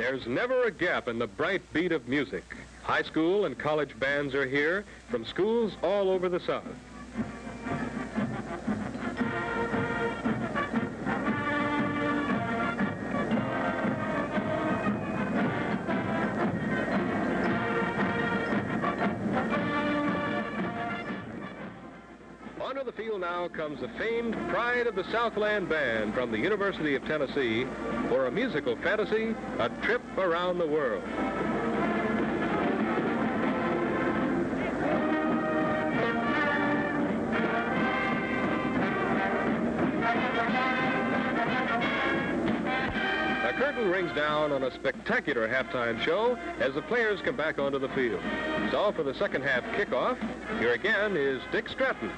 There's never a gap in the bright beat of music. High school and college bands are here from schools all over the South. Onto the field now comes the famed Pride of the Southland Band from the University of Tennessee for a musical fantasy, A Trip Around the World. Curtain rings down on a spectacular halftime show as the players come back onto the field. So for the second half kickoff, here again is Dick Stratton.